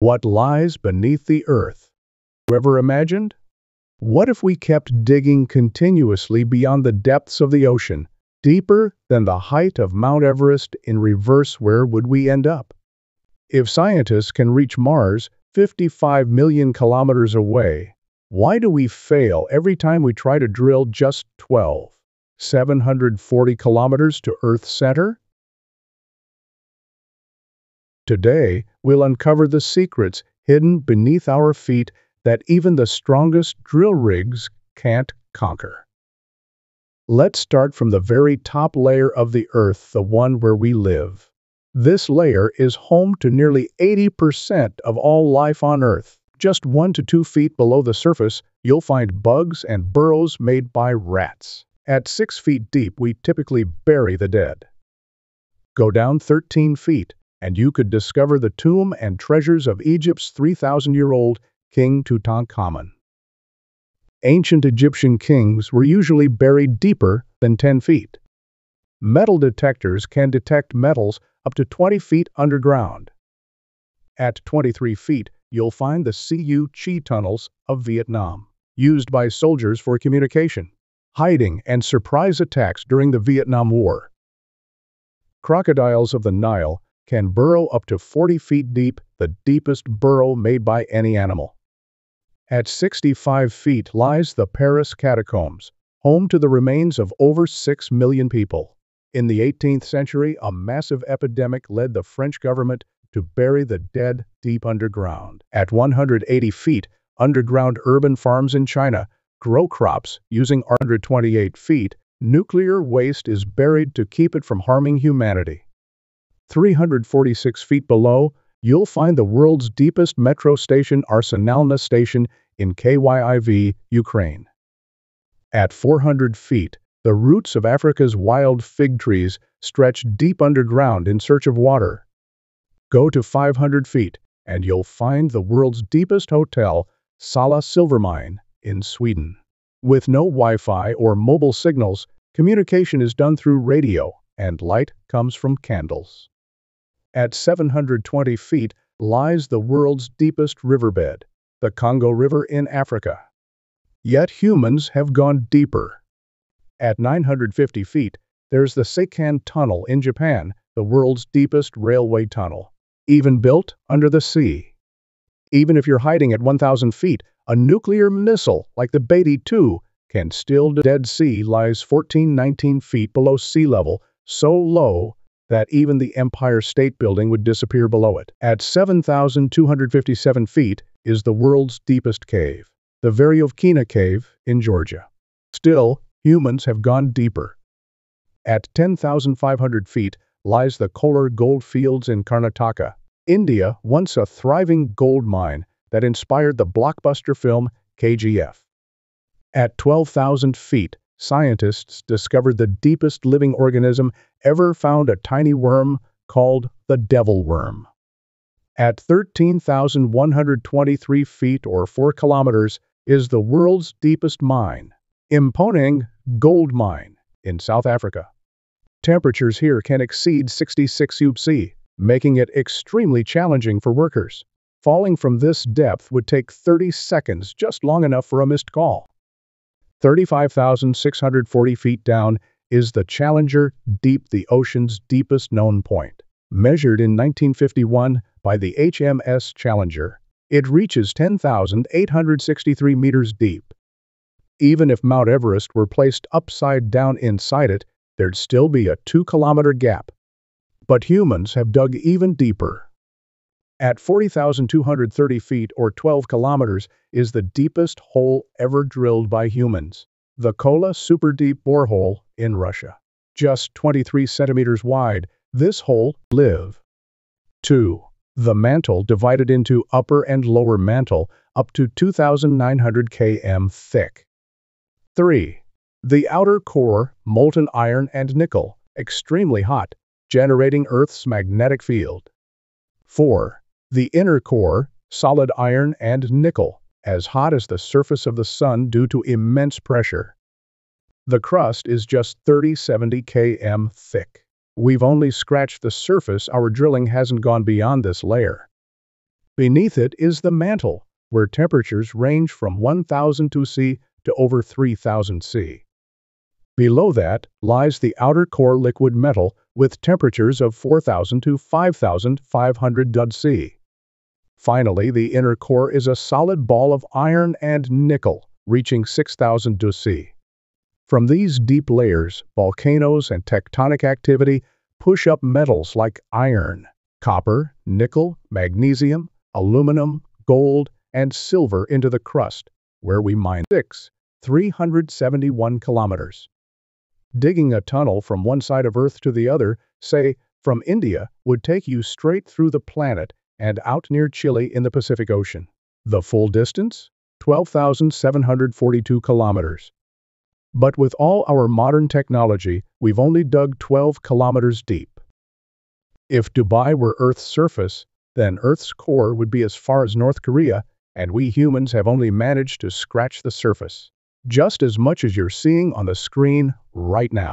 What lies beneath the earth? Ever imagined? What if we kept digging continuously beyond the depths of the ocean, deeper than the height of Mount Everest in reverse where would we end up? If scientists can reach Mars 55 million kilometers away, why do we fail every time we try to drill just 12, 740 kilometers to Earth's center? Today, we'll uncover the secrets hidden beneath our feet that even the strongest drill rigs can't conquer. Let's start from the very top layer of the Earth, the one where we live. This layer is home to nearly 80% of all life on Earth. Just one to two feet below the surface, you'll find bugs and burrows made by rats. At six feet deep, we typically bury the dead. Go down 13 feet, and you could discover the tomb and treasures of Egypt's 3,000-year-old King Tutankhamun. Ancient Egyptian kings were usually buried deeper than 10 feet. Metal detectors can detect metals up to 20 feet underground. At 23 feet, you'll find the Cu Chi tunnels of Vietnam, used by soldiers for communication, hiding, and surprise attacks during the Vietnam War. Crocodiles of the Nile can burrow up to 40 feet deep, the deepest burrow made by any animal. At 65 feet lies the Paris Catacombs, home to the remains of over 6 million people. In the 18th century, a massive epidemic led the French government to bury the dead deep underground. At 180 feet, underground urban farms in China grow crops using 128 feet. Nuclear waste is buried to keep it from harming humanity. 346 feet below, you'll find the world's deepest metro station Arsenalna Station in Kyiv, Ukraine. At 400 feet, the roots of Africa's wild fig trees stretch deep underground in search of water. Go to 500 feet, and you'll find the world's deepest hotel, Sala Silvermine, in Sweden. With no Wi-Fi or mobile signals, communication is done through radio, and light comes from candles. At 720 feet lies the world's deepest riverbed, the Congo River in Africa. Yet humans have gone deeper. At 950 feet, there's the Seikan Tunnel in Japan, the world's deepest railway tunnel, even built under the sea. Even if you're hiding at 1,000 feet, a nuclear missile like the Beatty 2 can still the Dead Sea lies 1419 feet below sea level, so low that even the Empire State Building would disappear below it. At 7,257 feet is the world's deepest cave, the Veryovkina Cave in Georgia. Still, humans have gone deeper. At 10,500 feet lies the Kolar Gold Fields in Karnataka, India, once a thriving gold mine that inspired the blockbuster film KGF. At 12,000 feet, scientists discovered the deepest living organism ever found a tiny worm called the devil worm. At 13,123 feet or 4 kilometers is the world's deepest mine, Mponeng Gold Mine in South Africa. Temperatures here can exceed 66 UC, making it extremely challenging for workers. Falling from this depth would take 30 seconds, just long enough for a missed call. 35,640 feet down is the Challenger Deep, the ocean's deepest known point. Measured in 1951 by the HMS Challenger, it reaches 10,863 meters deep. Even if Mount Everest were placed upside down inside it, there'd still be a two-kilometer gap. But humans have dug even deeper. At 40,230 feet or 12 kilometers is the deepest hole ever drilled by humans, the Kola Super Deep Borehole in Russia. Just 23 centimeters wide, this hole live. 2. The mantle divided into upper and lower mantle up to 2,900 km thick. 3. The outer core, molten iron and nickel, extremely hot, generating Earth's magnetic field. 4. The inner core, solid iron and nickel, as hot as the surface of the sun due to immense pressure. The crust is just 30-70 km thick. We've only scratched the surface, our drilling hasn't gone beyond this layer. Beneath it is the mantle, where temperatures range from 1000 C to over 3000 C. Below that lies the outer core liquid metal with temperatures of 4000 to 5500 C. Finally, the inner core is a solid ball of iron and nickel, reaching 6000 C. From these deep layers, volcanoes and tectonic activity push up metals like iron, copper, nickel, magnesium, aluminum, gold, and silver into the crust, where we mine 6, 371 kilometers. Digging a tunnel from one side of Earth to the other, say, from India, would take you straight through the planet and out near Chile in the Pacific Ocean. The full distance? 12,742 kilometers. But with all our modern technology, we've only dug 12 kilometers deep. If Dubai were Earth's surface, then Earth's core would be as far as North Korea, and we humans have only managed to scratch the surface, just as much as you're seeing on the screen right now.